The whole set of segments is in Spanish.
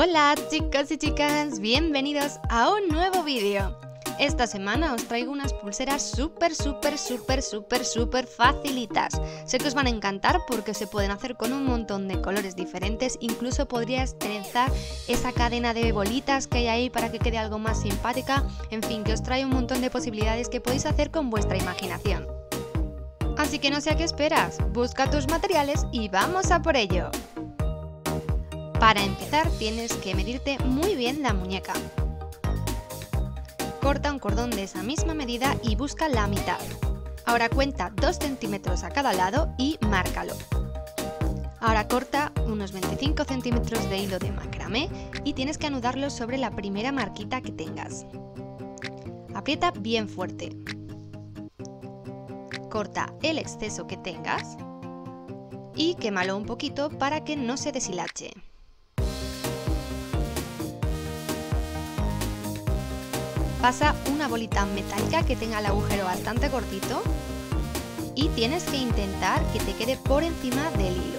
Hola chicos y chicas, bienvenidos a un nuevo vídeo. Esta semana os traigo unas pulseras súper, súper, súper, súper, súper facilitas. Sé que os van a encantar porque se pueden hacer con un montón de colores diferentes, incluso podrías trenzar esa cadena de bolitas que hay ahí para que quede algo más simpática, en fin, que os trae un montón de posibilidades que podéis hacer con vuestra imaginación. Así que no sé a qué esperas, busca tus materiales y vamos a por ello. Para empezar tienes que medirte muy bien la muñeca. Corta un cordón de esa misma medida y busca la mitad. Ahora cuenta 2 centímetros a cada lado y márcalo. Ahora corta unos 25 centímetros de hilo de macramé y tienes que anudarlo sobre la primera marquita que tengas. Aprieta bien fuerte. Corta el exceso que tengas y quémalo un poquito para que no se deshilache. Pasa una bolita metálica que tenga el agujero bastante cortito y tienes que intentar que te quede por encima del hilo.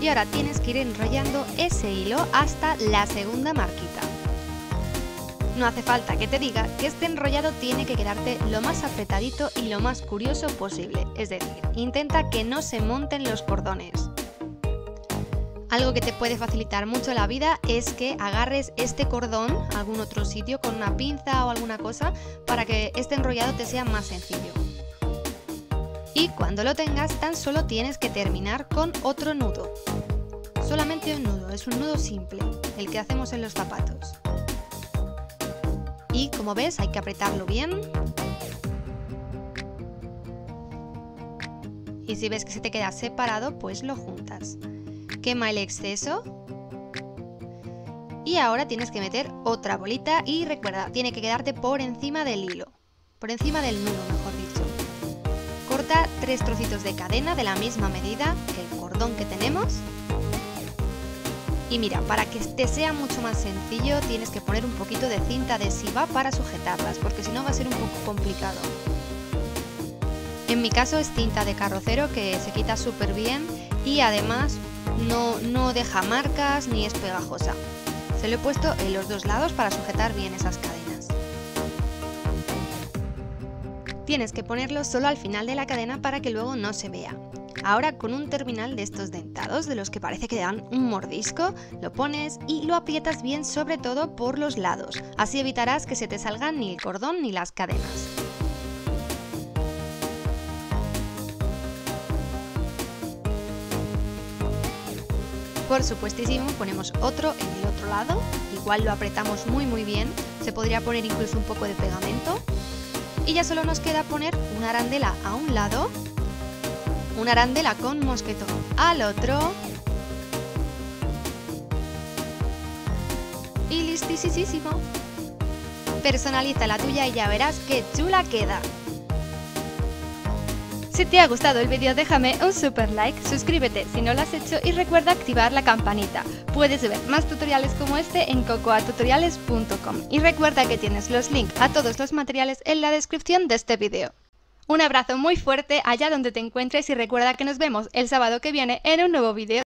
Y ahora tienes que ir enrollando ese hilo hasta la segunda marquita. No hace falta que te diga que este enrollado tiene que quedarte lo más apretadito y lo más curioso posible, es decir, intenta que no se monten los cordones. Algo que te puede facilitar mucho la vida es que agarres este cordón a algún otro sitio con una pinza o alguna cosa para que este enrollado te sea más sencillo. Y cuando lo tengas tan solo tienes que terminar con otro nudo. Solamente un nudo, es un nudo simple, el que hacemos en los zapatos y como ves hay que apretarlo bien. Y si ves que se te queda separado, pues lo juntas. Quema el exceso. Y ahora tienes que meter otra bolita y recuerda, tiene que quedarte por encima del hilo. Por encima del nudo, mejor dicho. Corta tres trocitos de cadena de la misma medida que el cordón que tenemos y mira, para que te sea mucho más sencillo tienes que poner un poquito de cinta adhesiva para sujetarlas, porque si no va a ser un poco complicado. En mi caso es cinta de carrocero que se quita súper bien y además no, no deja marcas ni es pegajosa. Se lo he puesto en los dos lados para sujetar bien esas cadenas. Tienes que ponerlo solo al final de la cadena para que luego no se vea. Ahora con un terminal de estos dentados, de los que parece que dan un mordisco, lo pones y lo aprietas bien sobre todo por los lados. Así evitarás que se te salgan ni el cordón ni las cadenas. Por supuestísimo ponemos otro en el otro lado, igual lo apretamos muy muy bien, se podría poner incluso un poco de pegamento. Y ya solo nos queda poner una arandela a un lado una arandela con mosquetón al otro. Y listísimo. Personaliza la tuya y ya verás qué chula queda. Si te ha gustado el vídeo déjame un super like, suscríbete si no lo has hecho y recuerda activar la campanita. Puedes ver más tutoriales como este en cocoatutoriales.com y recuerda que tienes los links a todos los materiales en la descripción de este vídeo. Un abrazo muy fuerte allá donde te encuentres y recuerda que nos vemos el sábado que viene en un nuevo vídeo.